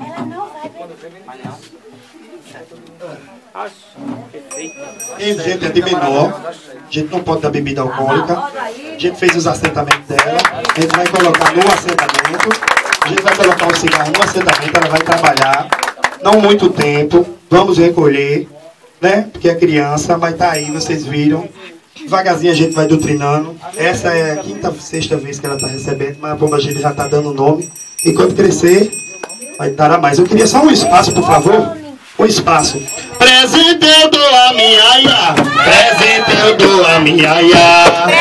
Ela não vai Acho. Gente é de menor. A gente não pode dar bebida alcoólica. A gente fez os assentamentos dela. A gente vai colocar no assentamento. A gente vai colocar o um cigarro no assentamento. Ela vai trabalhar. Não muito tempo. Vamos recolher. Né? Porque a criança, vai tá aí, vocês viram. Devagarzinho a gente vai doutrinando. Essa é a quinta, sexta vez que ela está recebendo, mas a bomba gente já está dando o nome. E quando crescer, vai dar a mais. Eu queria só um espaço, por favor. Um espaço. Presente eu dou a minha ia. Presente eu dou a minha ia.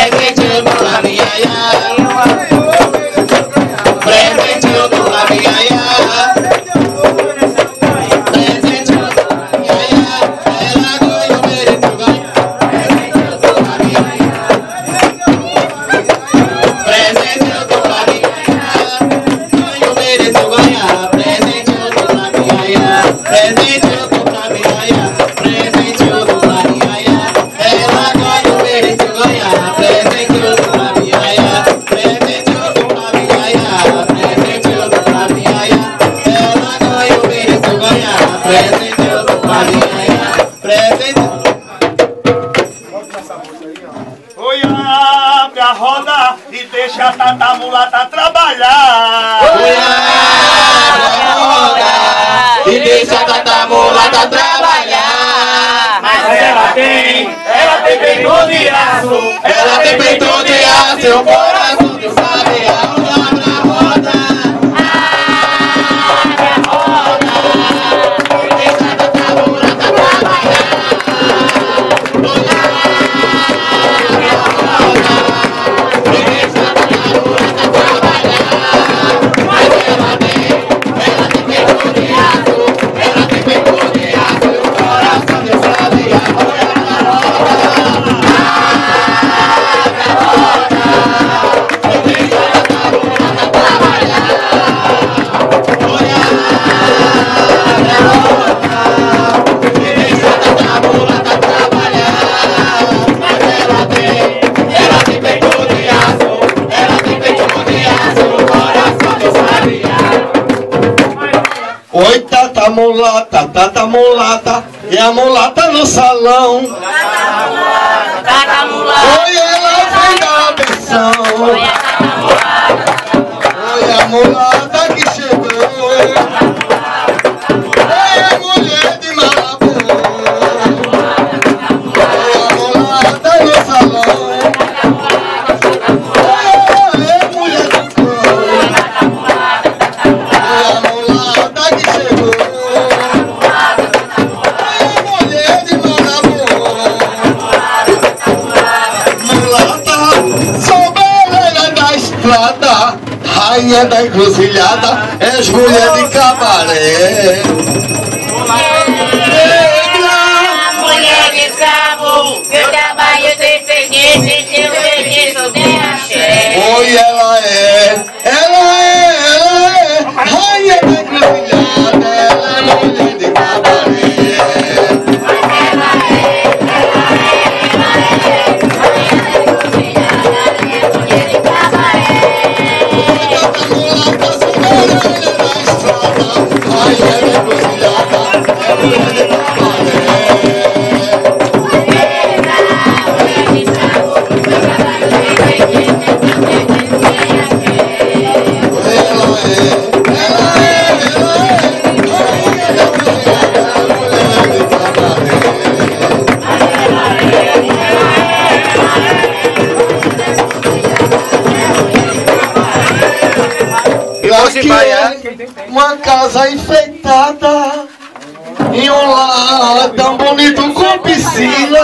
Every time I'm here, Presem Deus, Maria, presem Oi, abre a roda e deixa a tata mulata trabalhar. Oi, abre a roda e deixa a tata mulata trabalhar. Mas ela tem, ela tem peito de aço, ela tem peito de aço, eu vou Tata mulata, tata mulata, e a mulata no salão. Tata mulata, Oi, ela vem da benção. oi a tata mulata, estrada, rainha da encruzilhada, és mulher de cabaré. Negra, mulher de escravo, meu trabalho sem serviço, seu serviço de axé. oi ela é, ela é, Aqui é uma casa enfeitada em um lar tão bonito com piscina.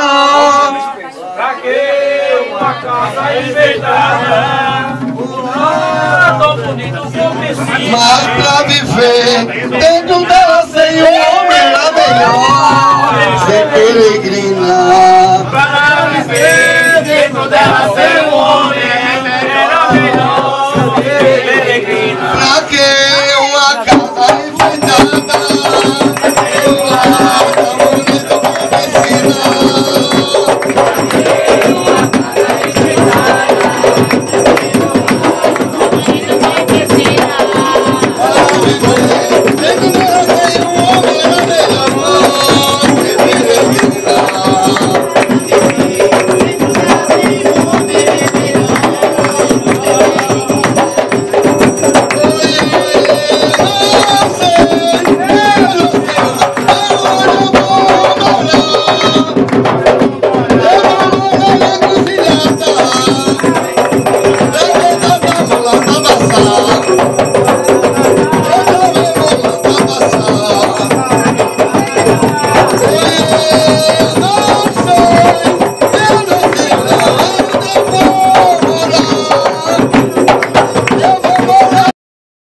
Pra que uma casa enfeitada? Um tão bonito como piscina. Mas pra viver dentro dela